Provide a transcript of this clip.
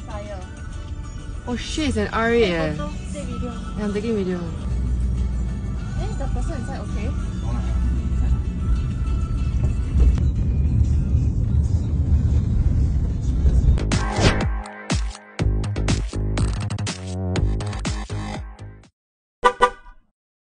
fire. Oh shit, it's an RA eh. Photo, take video. Yeah, I'm taking video. Is the person inside okay?